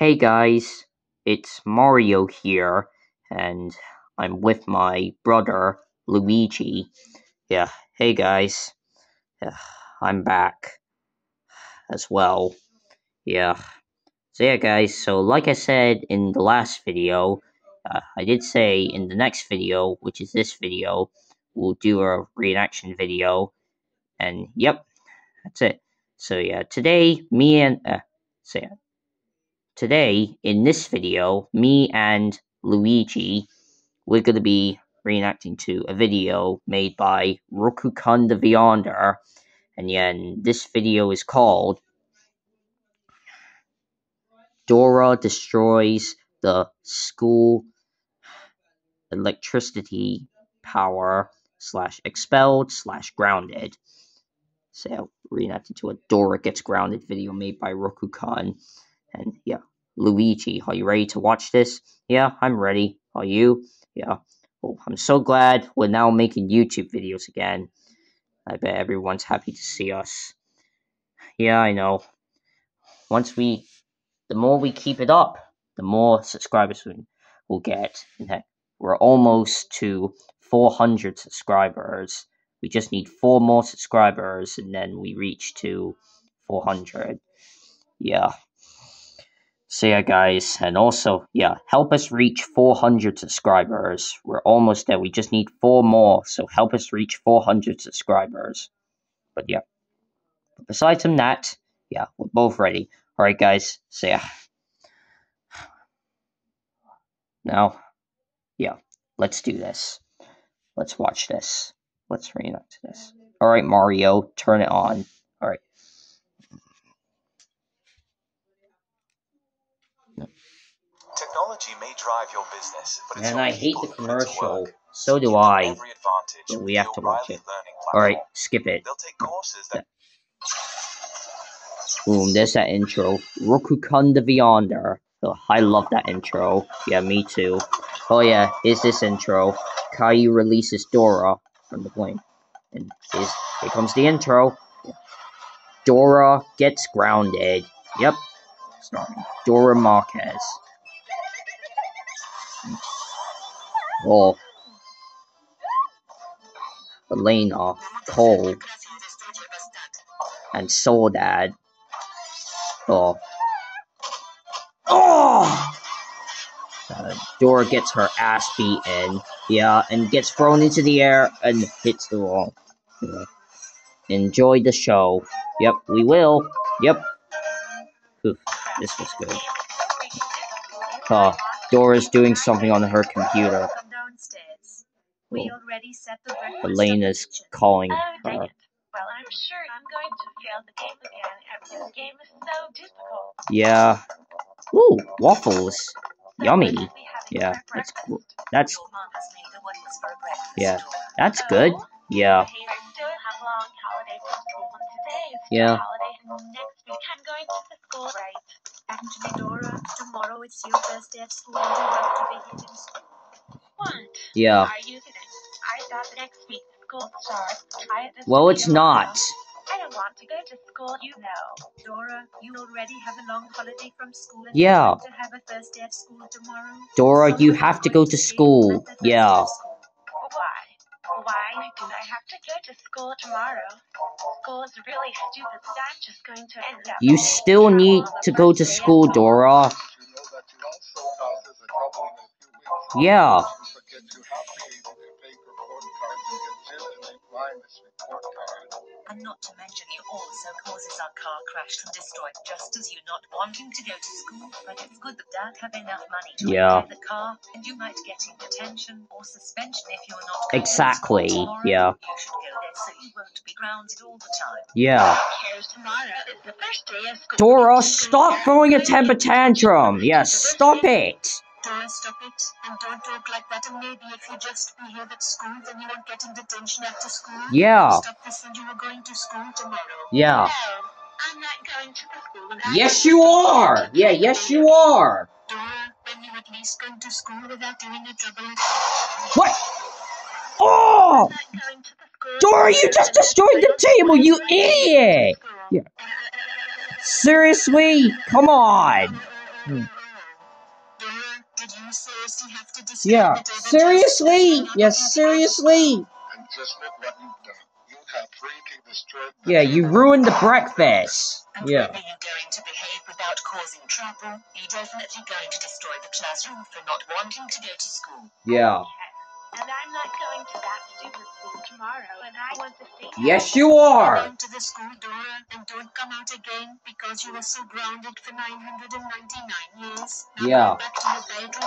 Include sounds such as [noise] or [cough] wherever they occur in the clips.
Hey guys, it's Mario here, and I'm with my brother Luigi. Yeah, hey guys, yeah, I'm back as well. Yeah, so yeah, guys, so like I said in the last video, uh, I did say in the next video, which is this video, we'll do a reenaction video, and yep, that's it. So yeah, today, me and, uh, so yeah, Today, in this video, me and Luigi, we're going to be reenacting to a video made by Rokukun the Vyonder. And yeah, and this video is called Dora Destroys the School Electricity Power slash expelled slash grounded. So, reenacting to a Dora Gets Grounded video made by Rokukun. And yeah, Luigi, are you ready to watch this? Yeah, I'm ready. Are you? Yeah. Oh, I'm so glad we're now making YouTube videos again. I bet everyone's happy to see us. Yeah, I know. Once we, the more we keep it up, the more subscribers we will get. We're almost to 400 subscribers. We just need four more subscribers and then we reach to 400. Yeah. So yeah, guys, and also, yeah, help us reach 400 subscribers. We're almost there. We just need four more, so help us reach 400 subscribers. But yeah, but besides from that, yeah, we're both ready. All right, guys. So yeah, now, yeah, let's do this. Let's watch this. Let's reenact this. All right, Mario, turn it on. All right. Technology may drive your business, but it's And I hate the who put it to commercial. So do I. But we have to watch it. All right, skip it. They'll take courses that Boom, there's that intro. Rokukun the Vyonder. Oh, I love that intro. Yeah, me too. Oh yeah, here's this intro. Caillou releases Dora from the plane. And here's, here comes the intro. Dora gets grounded. Yep. Starring Dora Marquez. Oh. Elena, Cole, and Soledad. Oh. Oh! Uh, Dora gets her ass beaten. Yeah, and gets thrown into the air and hits the wall. Enjoy the show. Yep, we will. Yep. Oof, this was good. Uh, Dora's doing something on her computer. We already set the breakfast Elena's calling Oh, dang her. it. Well, I'm sure I'm going to fail the game again. and This game is so difficult. Yeah. Ooh, waffles. So Yummy. what are we having Yeah, that's cool. That's Your mom has made the waffles for breakfast. Yeah, that's good. Yeah. Hey, I still have long holiday from school and today is the Yeah. holiday and next week I'm going to the school right. Actually, Dora, tomorrow it's your first day of school and you have to be here in school. What? Yeah. Well, it's not. I don't want to go to school, you know. Dora, you already have a long holiday from school and Yeah. you're going to have a first day of school tomorrow. Dora, you have to go to school. at the first day Yeah. Why? Why do I have to go to school tomorrow? School is really stupid, I'm just going to end up. You still need to go to school, Dora. Yeah. And not to mention you also causes our car crashed and destroyed just as you not wanting to go to school. But it's good that dad have enough money to Yeah. repair the car and you might get in detention or suspension if you're not going Exactly, school tomorrow. yeah. You should go there so you won't be grounded all the time. Yeah. Here's tomorrow is the first day of school. Dora, stop throwing a temper tantrum. Yes, stop it. Dora, stop it and don't talk like that. And maybe if you just behave at school, then you won't get in detention after school. Yeah. Stop this and you are going to school tomorrow. Yeah. No, I'm not going to the school. Yes, you are. Yeah, yes, you are. Dora, when you at least going to school without doing a trouble. What? Oh! I'm not going to the. Dora, you just destroyed the table, you idiot! Yeah. Seriously? Come on. [laughs] Hmm. Yeah, seriously! Yes, seriously! And just look what you've done. You have freaking destroyed the Yeah, you ruined the breakfast. And Yeah. when are you going to behave without causing trouble? You're definitely going to destroy the classroom for not wanting to go to school. Yeah. And I'm not going to that stupid school tomorrow, and I want to stay. Yes, you are! Go to the school, Dora, and don't come out again because you were so grounded for 999 years. Now Yeah. go back to your bedroom,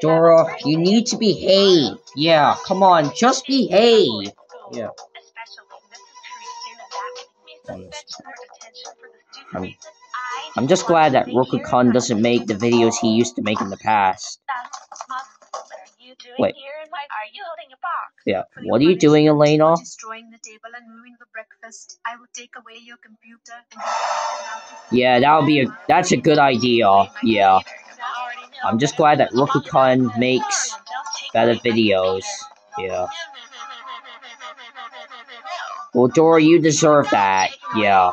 Dora, you need to behave. Yeah, come on, just behave. Yeah. I'm, I'm just glad that Rokukun doesn't make the videos he used to make in the past. Wait. Yeah. What are you doing, Elena? Yeah, that'll be a. That's a good idea. Yeah. I'm just glad that Rokukun makes better videos. Yeah. Well, Dora, you deserve that. Yeah.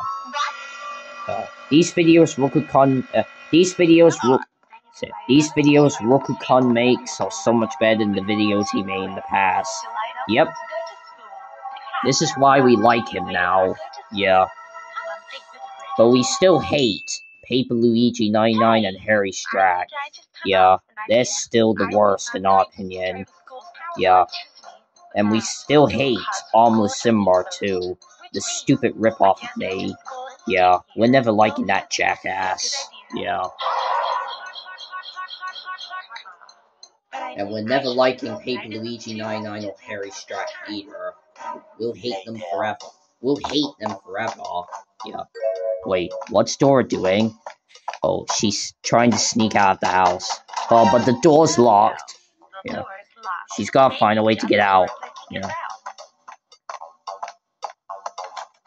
Uh, these videos Rokukun, uh, these videos, Ro- these videos Rokukun makes are so much better than the videos he made in the past. Yep. This is why we like him now. Yeah. But we still hate Paper Luigi 99 and Harry Strack. Yeah, they're still the worst in our opinion. Yeah. And we still hate Armless Simbar too. The stupid ripoff of me. Yeah, we're never liking that jackass. Yeah. And we're never liking Paper Luigi 99 or Harry Strack either. We'll hate them forever. We'll hate them forever. Yeah. Wait, what's Dora doing? Oh, she's trying to sneak out of the house. Oh, but the door's locked. Yeah. She's gotta find a way to get out. Yeah.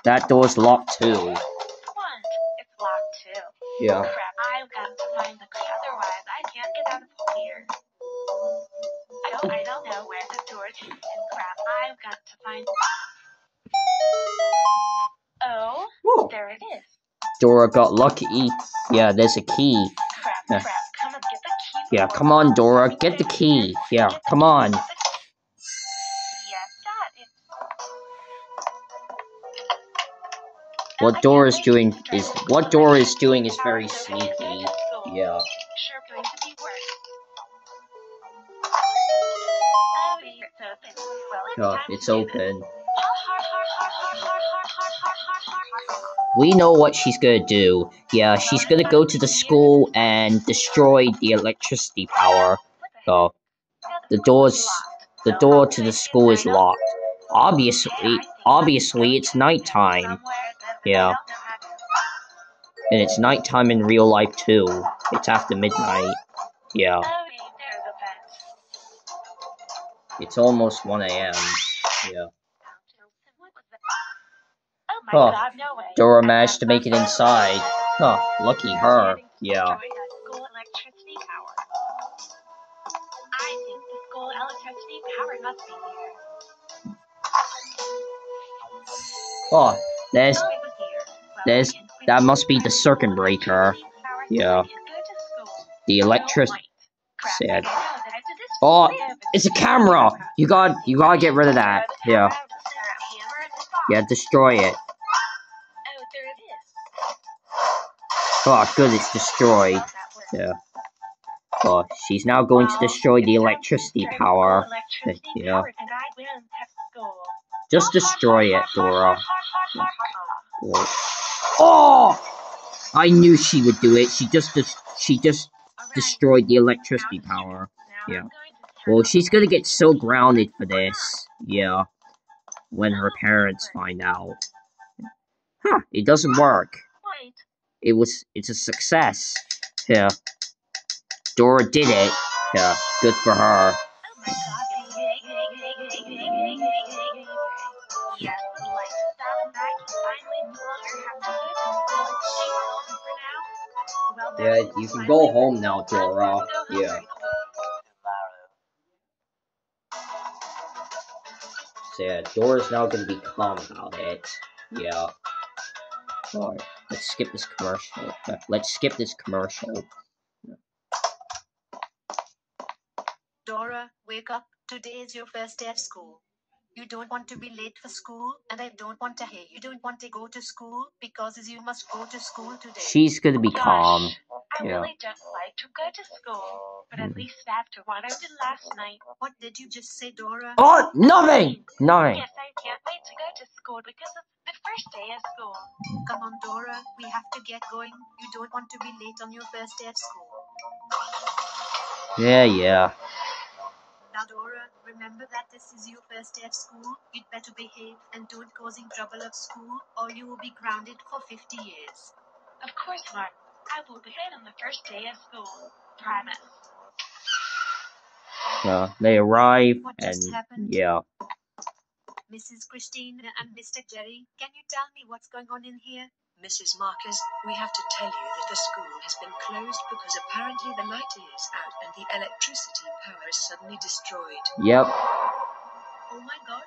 That door's locked too. Locked too. Yeah. Dora got lucky. Yeah, there's a key. Yeah. yeah, come on, Dora, get the key. Yeah, come on. What Dora is doing is what Dora is doing is very sneaky. Yeah. Yeah, it's open. We know what she's gonna do. Yeah, she's gonna go to the school and destroy the electricity power. So the doors the door to the school is locked. Obviously obviously it's nighttime. Yeah. And it's nighttime in real life too. It's after midnight. Yeah. It's almost 1 a.m. Yeah. Huh. Dora managed to make it inside. Huh, lucky her. Yeah. Oh, that's that's that must be the circuit breaker. Yeah. The electric said. Oh, it's a oh, camera. You got you gotta get rid of that. Yeah. Yeah, destroy it. Oh, good, it's destroyed. Well, that worked. Yeah. Oh, she's now going to destroy the electricity power. Yeah. power, and I win at school. Just destroy it, Dora. [laughs] Oh! I knew she would do it. She just she just destroyed the electricity power. yeah. I'm going to turn Well, she's gonna get so grounded for this. Yeah. When her parents find out. Huh, it doesn't work. Wait. It was, it's a success. Yeah. Dora did it. Yeah. good for her. Yeah, you can go home now, Dora. Yeah. So yeah, Dora's now gonna be calm about it. Yeah. Alright, let's skip this commercial. Uh, Let's skip this commercial. Dora, wake up. Today is your first day at school. You don't want to be late for school, and I don't want to hear you don't want to go to school because you must go to school today. She's gonna be Gosh, calm. I Yeah. really don't like to go to school, but at Mm. least after what I did last night, What did you just say, Dora? Oh, nothing! Nothing. yes, I can't wait to go to school because first day of school. Come on, Dora. We have to get going. You don't want to be late on your first day at school. Yeah, yeah. Now, Dora, remember that this is your first day at school. You'd better behave and don't causing trouble at school, or you will be grounded for 50 years. Of course, Mark. I will behave on the first day of school. Promise. Uh, they arrive What and yeah. Mrs. Christine and Mr. Jerry, can you tell me what's going on in here? Mrs. Marquez, we have to tell you that the school has been closed because apparently the light is out and the electricity power is suddenly destroyed. Yep. Oh my god.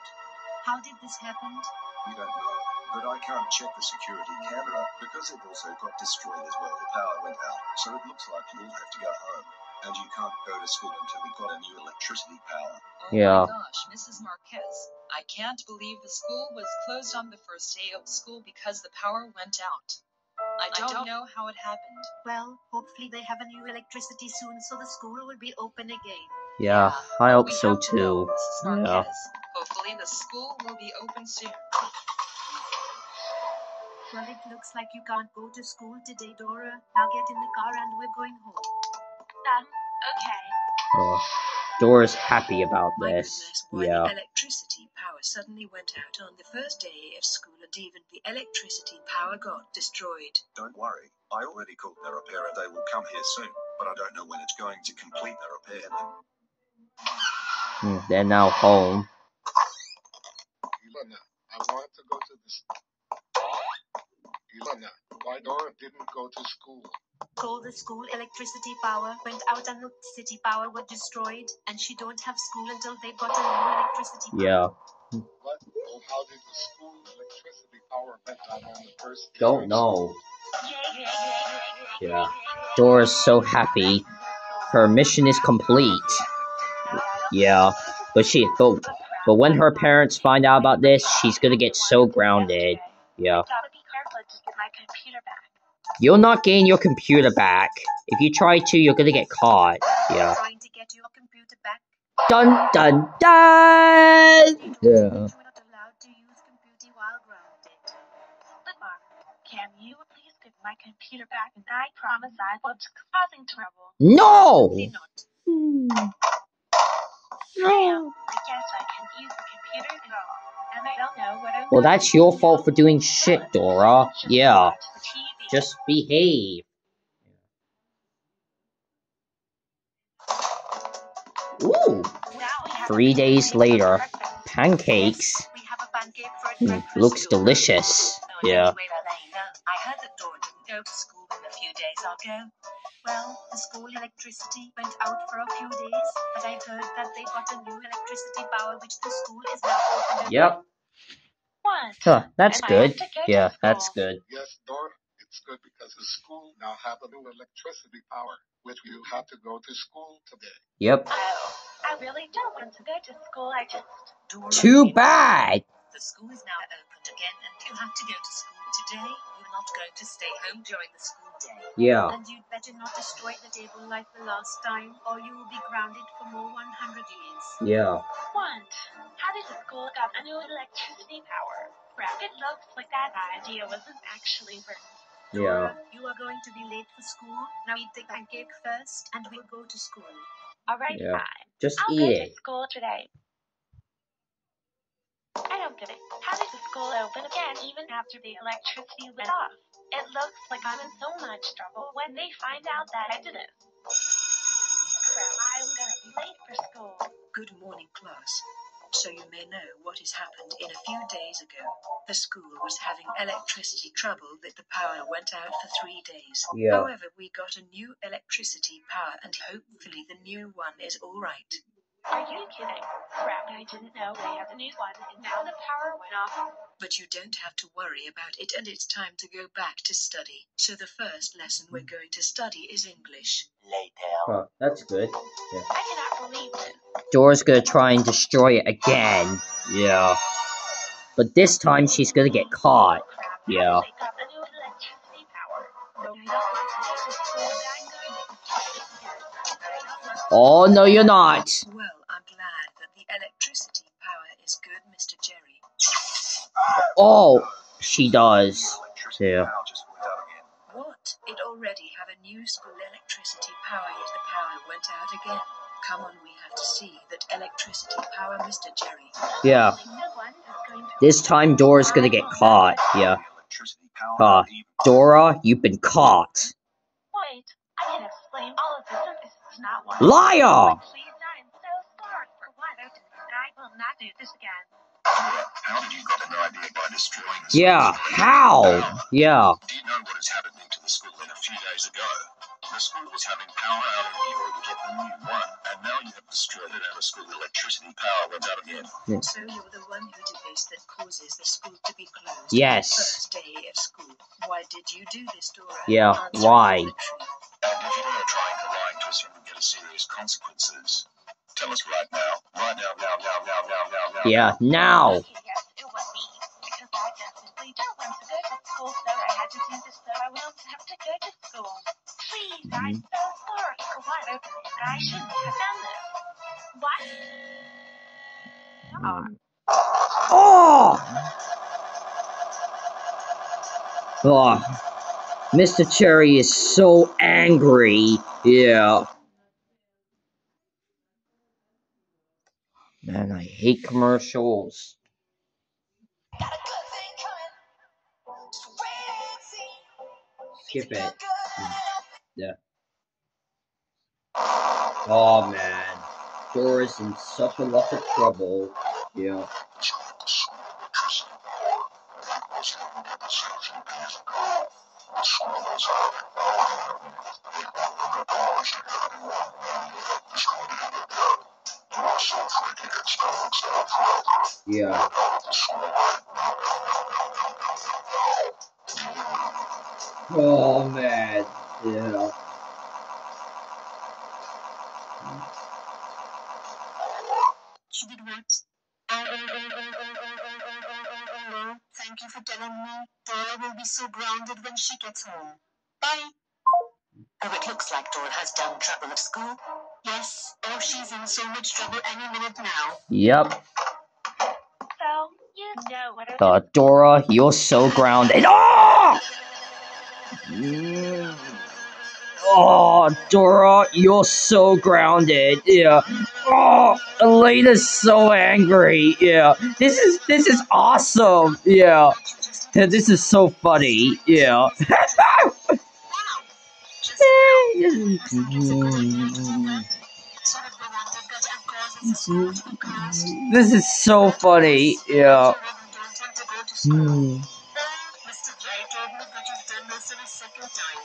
How did this happen? We don't know, but I can't check the security camera because it also got destroyed as well. The power went out, so it looks like you'll have to go home. And you can't go to school until we got a new electricity power. Oh Yeah. my gosh, Mrs. Marquez. I can't believe the school was closed on the first day of school because the power went out. I don't, know how it happened. Well, hopefully they have a new electricity soon so the school will be open again. Yeah, I hope We so have to know, too. Mrs. Yeah. Marquez. Hopefully the school will be open soon. Well, it looks like you can't go to school today, Dora. Now get in the car and we're going home. Um, okay. Uh, Dora's happy about My this. goodness, why Yeah. the electricity power suddenly went out on the first day of school and even the electricity power got destroyed. Don't worry, I already called the repairer. They will come here soon, but I don't know when it's going to complete the repair. Mm, They're now home. Elena, I want to go to this. Elena, why Dora didn't go to school? Call the school electricity power went out and the city power were destroyed, and she don't have school until they got a new electricity power. Yeah. What? Oh, how did the school electricity power went out on the first? Don't know. Yeah. Yeah. Dora's so happy. Her mission is complete. Yeah. But she but, but when her parents find out about this, she's gonna get so grounded. Yeah. You'll not gain your computer back. If you try to, you're gonna get caught. Yeah. Trying to get your computer back. Dun dun dun! Yeah. You are not allowed to use computer while grounded. But Mark, can you please give my computer back and I promise I won't causing trouble. No! Probably I guess I can use the computer at. And I don't know what I'm Well, that's your fault for doing shit, Dora. Yeah. watch the TV. Just behave. Ooh, Now we have Three days later. pancakes. We have a pancake for Mm, looks delicious. Yeah. I heard that Dora didn't go to school in a few days ago. Well, the school electricity went out for a few days, but I heard that they got a new electricity power, which the school is now open again. Yep. What? Huh, that's And good. have to Yeah, that's good. Yes, Dora, it's good because the school now have a new electricity power, which you have to go to school today. Yep. Oh, I really don't want to go to school. I just. Dora, Too bad. The school is now open again and you have to go to school today. Not going to stay home during the school day. Yeah. And you'd better not destroy the table like the last time, or you will be grounded for more 100 years. Yeah. What? How did the school got a new electricity power? Crap, it looks like that idea wasn't actually working. Yeah. You are going to be late for school. Now eat the pancake first, and we'll go to school. Alright, Yeah. fine. Just I'll eat go it. to school today. I don't get it. How did the school open again even after the electricity went off? It looks like I'm in so much trouble when they find out that I did it. Crap, I'm gonna be late for school. Good morning, class. So you may know what has happened in a few days ago. The school was having electricity trouble that the power went out for three days. Yeah. However, we got a new electricity power and hopefully the new one is alright. Are you kidding? Crap, I didn't know they had a new one, and now the power went off. But you don't have to worry about it, and it's time to go back to study. So the first lesson we're going to study is English. Oh, that's good. I cannot believe this. Dora's gonna try and destroy it again. Yeah. But this time she's gonna get caught. Crap, Yeah. Oh, no, you're not. Well, I'm glad that the electricity power is good, Mr. Jerry. Oh, she does. Yeah. power just went out again. What? It already have a new school electricity power, yet the power went out again. Come on, we have to see that electricity power, Mr. Jerry. Yeah. The one is going to This time Dora's gonna get caught. Yeah. The Ah, even Dora, you've been caught. Wait, I can explain all of this, and this is not one. Liar! Please, I'm so sorry for what I did. I will not do this again. How did you get an idea by destroying the Yeah, how? Yeah. Do you know what is happening to the school then a few days ago? The school was having power out and you already get the new one, and now you have destroyed it and the school electricity power went out again. So you're the one who did this that causes the school to be closed. Yes. the First day of school. Why did you do this, Dora? Yeah, Answer why? Have mm-hmm. now! this. What? Mm. Oh! Oh, Mr. Jerry is so angry. Yeah. Man, I hate commercials. Skip it. Mm. Yeah. Oh man. Dora's in such a lot of trouble. Yeah. Yeah. Oh man. Yeah. She did what? Oh, oh, oh, oh, oh, oh, oh, oh, oh, oh, oh, oh. Thank you for telling me. Dora will be so grounded when she gets home. Bye. Oh, it looks like Dora has done trouble at school. Yes. Oh, she's in so much trouble any minute now. Yep. Uh, Dora, you're so grounded. Oh! Mm. Oh, Dora, you're so grounded. Yeah. Oh, Elena's so angry. Yeah. This is this is awesome. Yeah. Yeah, This is so funny. Yeah. [laughs] this is so funny. Yeah. Hmm. Mr. J told me that you've done this for the second time.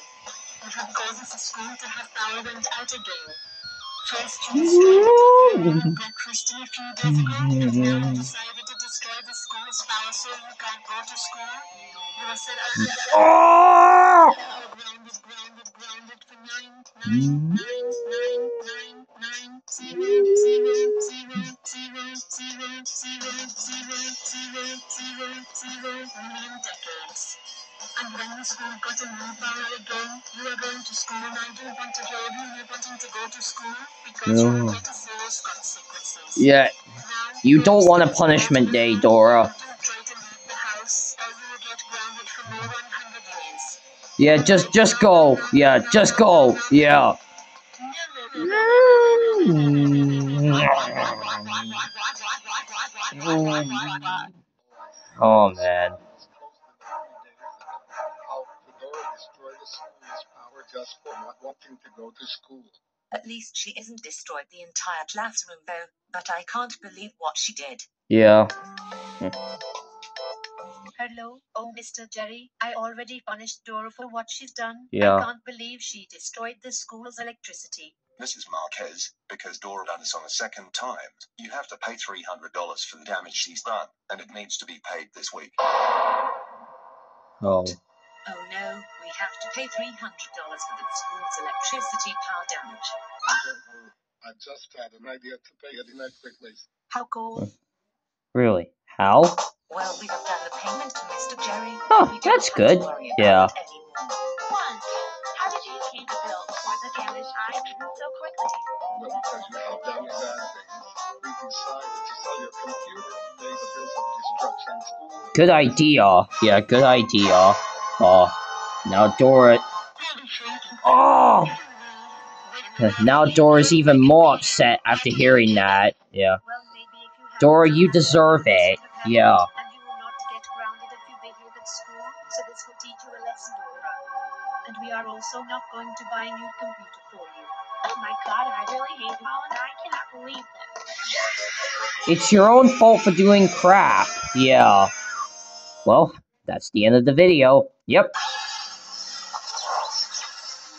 It would cause the school to have power went out again. First you destroyed breakfast [laughs] a few days ago, and now you decided to destroy the school's power so you can't go to school. You have said Oh! grounded, grounded, grounded for nine, nine, nine, nine, nine, nine, zero, You are going to school and I don't want to hear you You're to go to school no. Yeah. You don't want a punishment day, Dora. Yeah, just just go. Yeah, just go. Yeah. Oh man. Just for not wanting to go to school. At least she isn't destroyed the entire classroom though, but I can't believe what she did. Yeah. Hello, oh Mr. Jerry. I already punished Dora for what she's done. Yeah. I can't believe she destroyed the school's electricity. Mrs. Marquez, because Dora done this on a second time, you have to pay $300 for the damage she's done, and it needs to be paid this week. Oh. Oh no, we have to pay $300 for the school's electricity power damage. I don't know. I just had an idea to pay it in electrically. How cool. Really? How? Well, we have done the payment to Mr. Jerry. Oh, We that's good. Yeah. about it anymore. One, how did you pay the bill for the damaged items so quickly? Well, because you have done bad things, we decided to sell your computer and pay the bills of destruction. Good idea. Yeah, good idea. Now Dora. Oh! Now Dora's even more upset after hearing that. Yeah. Dora, you deserve it. Yeah. And we are also not going to buy a new computer for you. It's your own fault for doing crap. Yeah. Well, that's the end of the video. Yep.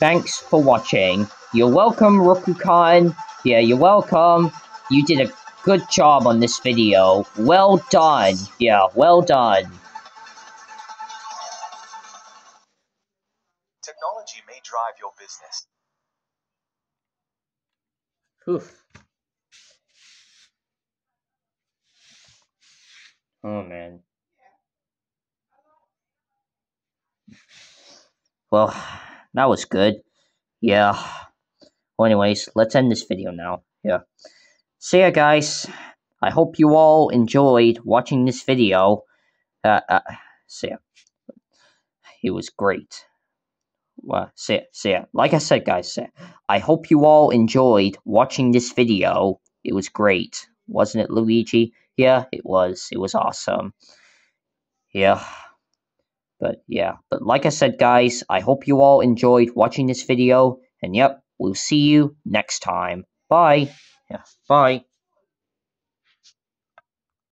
Thanks for watching. You're welcome, Rokukun. Yeah, you're welcome. You did a good job on this video. Well done. Yeah, well done. Technology may drive your business. Oof. Oh man. Well, that was good. Yeah. Well, anyways, let's end this video now. Yeah. See ya, guys. I hope you all enjoyed watching this video. Uh, uh so yeah. It was great. Well, see ya, see ya. like I said, guys, I hope you all enjoyed watching this video. It was great, wasn't it, Luigi? Yeah, it was. It was awesome. Yeah. But yeah, but like I said, guys, I hope you all enjoyed watching this video. And yep, we'll see you next time. Bye. Yeah, bye.